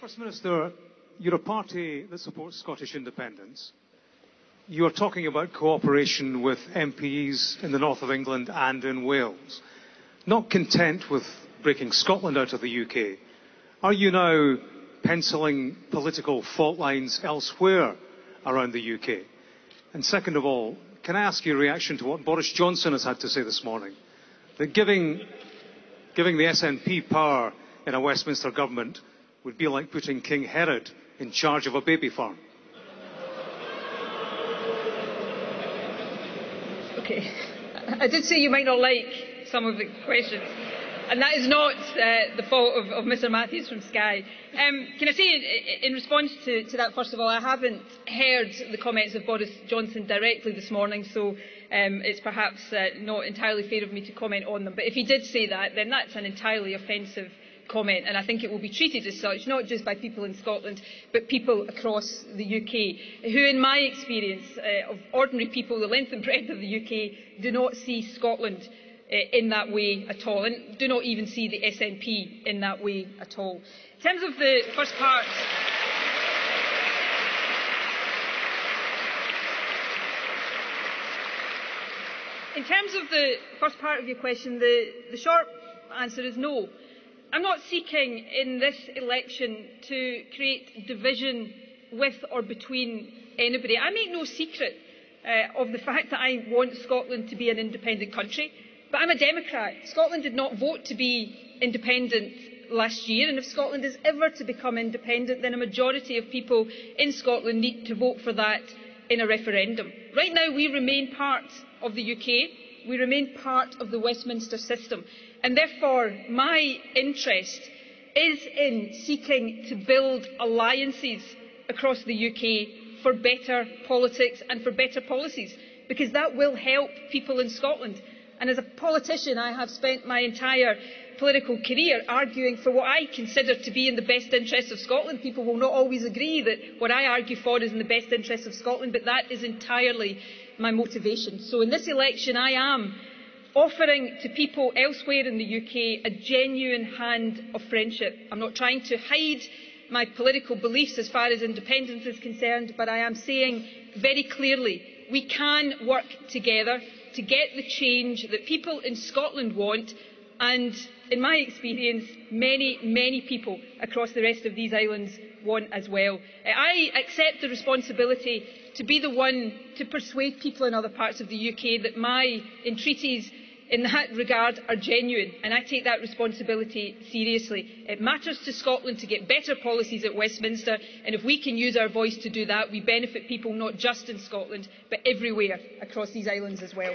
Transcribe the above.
First Minister, you're a party that supports Scottish independence. You are talking about cooperation with MPs in the north of England and in Wales. Not content with breaking Scotland out of the UK, are you now penciling political fault lines elsewhere around the UK? And second of all, can I ask your reaction to what Boris Johnson has had to say this morning? That giving, giving the SNP power in a Westminster government would be like putting King Herod in charge of a baby farm. Okay. I did say you might not like some of the questions. And that is not uh, the fault of, of, Mr Matthews from Sky. Um, can I say, in, in response to, to, that, first of all, I haven't heard the comments of Boris Johnson directly this morning, so um, it's perhaps uh, not entirely fair of me to comment on them. But if he did say that, then that's an entirely offensive comment, and I think it will be treated as such, not just by people in Scotland, but people across the UK, who, in my experience uh, of ordinary people, the length and breadth of the UK, do not see Scotland uh, in that way at all, and do not even see the SNP in that way at all. In terms of the first part. In terms of the first part of your question, the, the short answer is no. I'm not seeking in this election to create division with or between anybody. I make no secret uh, of the fact that I want Scotland to be an independent country. But I'm a Democrat. Scotland did not vote to be independent last year, and if Scotland is ever to become independent, then a majority of people in Scotland need to vote for that in a referendum. Right now, we remain part of the UK. We remain part of the Westminster system. And therefore, my interest is in seeking to build alliances across the UK for better politics and for better policies, because that will help people in Scotland. And as a politician, I have spent my entire political career arguing for what I consider to be in the best interests of Scotland. People will not always agree that what I argue for is in the best interests of Scotland, but that is entirely my motivation. So in this election, I am offering to people elsewhere in the UK a genuine hand of friendship. I'm not trying to hide my political beliefs as far as independence is concerned, but I am saying very clearly we can work together to get the change that people in Scotland want and, in my experience, many, many people across the rest of these islands want as well. Uh, I accept the responsibility to be the one to persuade people in other parts of the UK that my entreaties in that regard are genuine, and I take that responsibility seriously. It matters to Scotland to get better policies at Westminster, and if we can use our voice to do that, we benefit people not just in Scotland, but everywhere across these islands as well.